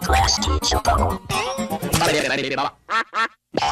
Plastic teacher.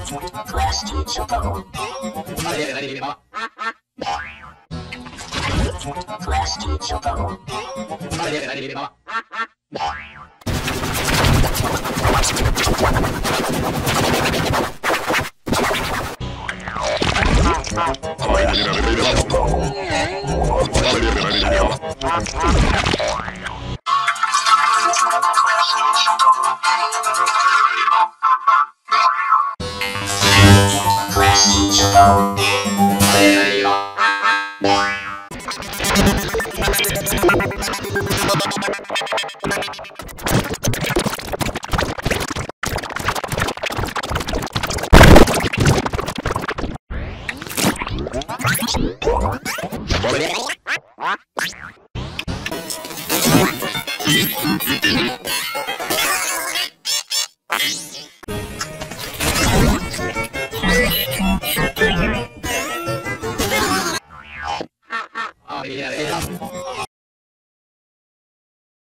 Frosty Choco. Choco. Oh, yeah, yeah.